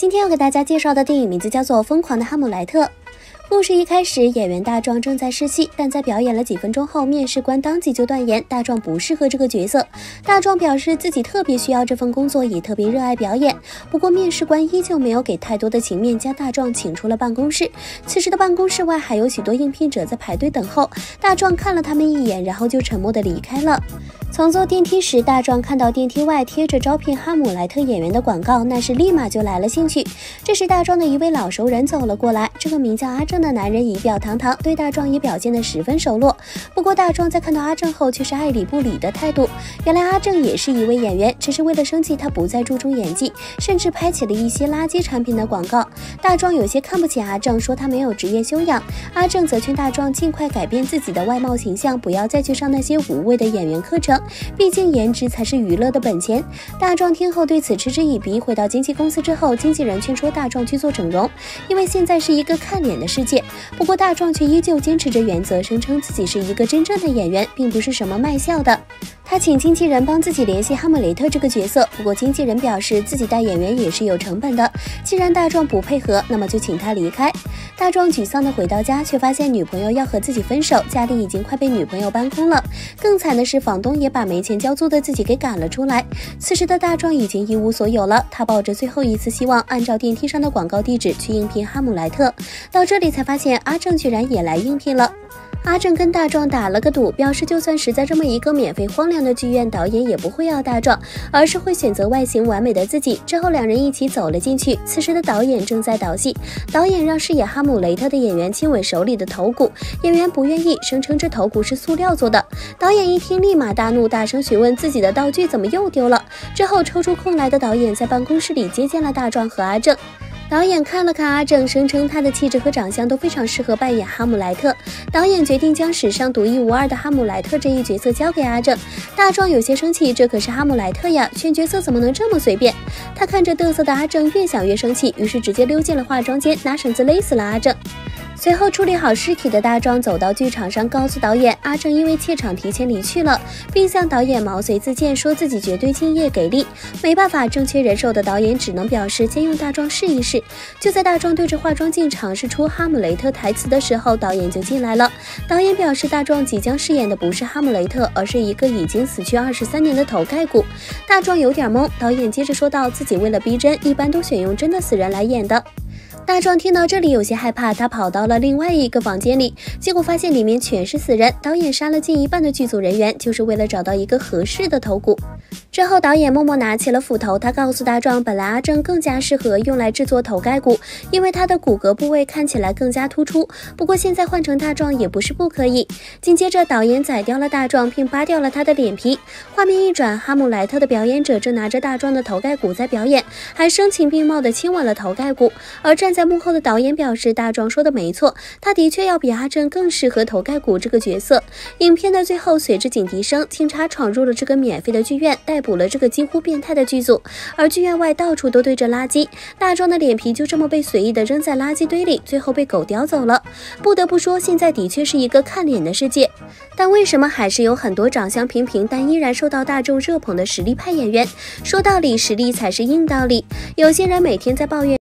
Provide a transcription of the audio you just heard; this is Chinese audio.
今天要给大家介绍的电影名字叫做《疯狂的哈姆莱特》。故事一开始，演员大壮正在试戏，但在表演了几分钟后，面试官当即就断言大壮不适合这个角色。大壮表示自己特别需要这份工作，也特别热爱表演。不过面试官依旧没有给太多的情面，将大壮请出了办公室。此时的办公室外还有许多应聘者在排队等候。大壮看了他们一眼，然后就沉默的离开了。从坐电梯时，大壮看到电梯外贴着招聘哈姆莱特演员的广告，那是立马就来了兴趣。这时，大壮的一位老熟人走了过来，这个名叫阿正的男人仪表堂堂，对大壮也表现得十分熟络。不过，大壮在看到阿正后却是爱理不理的态度。原来，阿正也是一位演员，只是为了生计，他不再注重演技，甚至拍起了一些垃圾产品的广告。大壮有些看不起阿正，说他没有职业修养。阿正则劝大壮尽快改变自己的外貌形象，不要再去上那些无谓的演员课程。毕竟颜值才是娱乐的本钱。大壮听后对此嗤之以鼻。回到经纪公司之后，经纪人劝说大壮去做整容，因为现在是一个看脸的世界。不过大壮却依旧坚持着原则，声称自己是一个真正的演员，并不是什么卖笑的。他请经纪人帮自己联系哈姆雷特这个角色，不过经纪人表示自己带演员也是有成本的。既然大壮不配合，那么就请他离开。大壮沮丧地回到家，却发现女朋友要和自己分手，家里已经快被女朋友搬空了。更惨的是，房东也把没钱交租的自己给赶了出来。此时的大壮已经一无所有了，他抱着最后一次希望，按照电梯上的广告地址去应聘哈姆莱特。到这里才发现，阿正居然也来应聘了。阿正跟大壮打了个赌，表示就算实在这么一个免费荒凉的剧院，导演也不会要大壮，而是会选择外形完美的自己。之后两人一起走了进去。此时的导演正在导戏，导演让饰演哈姆雷特的演员亲吻手里的头骨，演员不愿意，声称这头骨是塑料做的。导演一听，立马大怒，大声询问自己的道具怎么又丢了。之后抽出空来的导演在办公室里接见了大壮和阿正。导演看了看阿正，声称他的气质和长相都非常适合扮演哈姆莱特。导演决定将史上独一无二的哈姆莱特这一角色交给阿正。大壮有些生气，这可是哈姆莱特呀，选角色怎么能这么随便？他看着嘚瑟的阿正，越想越生气，于是直接溜进了化妆间，拿绳子勒死了阿正。随后处理好尸体的大壮走到剧场上，告诉导演阿正因为怯场提前离去了，并向导演毛遂自荐，说自己绝对敬业给力。没办法，正缺人手的导演只能表示先用大壮试一试。就在大壮对着化妆镜尝试出哈姆雷特台词的时候，导演就进来了。导演表示大壮即将饰演的不是哈姆雷特，而是一个已经死去二十三年的头盖骨。大壮有点懵，导演接着说道：“自己为了逼真，一般都选用真的死人来演的。”大壮听到这里有些害怕，他跑到了另外一个房间里，结果发现里面全是死人。导演杀了近一半的剧组人员，就是为了找到一个合适的头骨。之后，导演默默拿起了斧头，他告诉大壮，本来阿正更加适合用来制作头盖骨，因为他的骨骼部位看起来更加突出。不过现在换成大壮也不是不可以。紧接着，导演宰掉了大壮，并扒掉了他的脸皮。画面一转，哈姆莱特的表演者正拿着大壮的头盖骨在表演，还声情并茂地亲吻了头盖骨，而站在。幕后的导演表示，大壮说的没错，他的确要比阿正更适合头盖骨这个角色。影片的最后，随着警笛声，警察闯入了这个免费的剧院，逮捕补了这个几乎变态的剧组。而剧院外到处都堆着垃圾，大壮的脸皮就这么被随意的扔在垃圾堆里，最后被狗叼走了。不得不说，现在的确是一个看脸的世界。但为什么还是有很多长相平平但依然受到大众热捧的实力派演员？说道理，实力才是硬道理。有些人每天在抱怨。